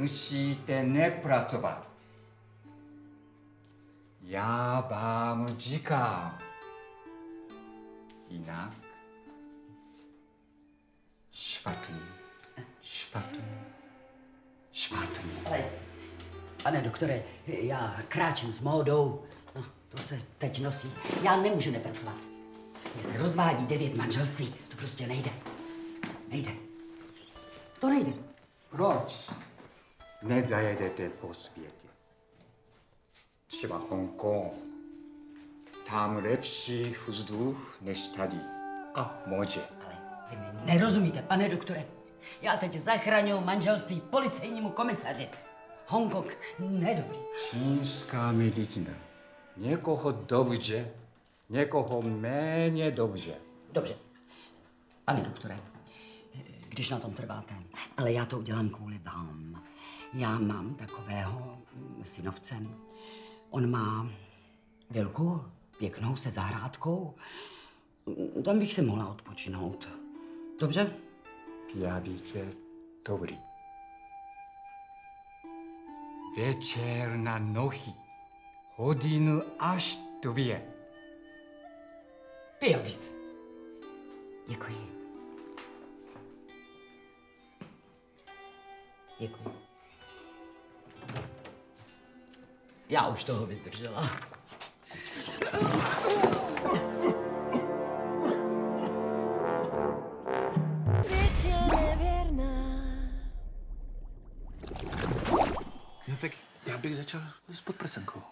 musíte nepracovat. Já vám říkám. Jinak špatný, špatný, špatný. Ale, pane doktore, já kráčím s módou. No, to se teď nosí. Já nemůžu nepracovat. Mně se rozvádí devět manželství. To prostě nejde. Nejde. To nejde. Proč nezajedete po světě? Třeba Hongkong. Tam lepší vzduch než tady. A moře. Ale vy mi nerozumíte, pane doktore. Já teď zachraňuji manželství policejnímu komisaři. Hongkong nedobrý. Čínská medicína. Někoho dobře, někoho méně dobře. Dobře. Pane doktore, když na tom trváte, ale já to udělám kvůli vám. Já mám takového synovce. On má velkou, pěknou se zahrádkou. Tam bych se mohla odpočinout. Dobře? Já víte, dobrý. Večer na nohy. Hodinu až dvě. Pijavice. Děkuji. Děkuji. Já už toho vydržela. No tak já bych začal s podprsenkou.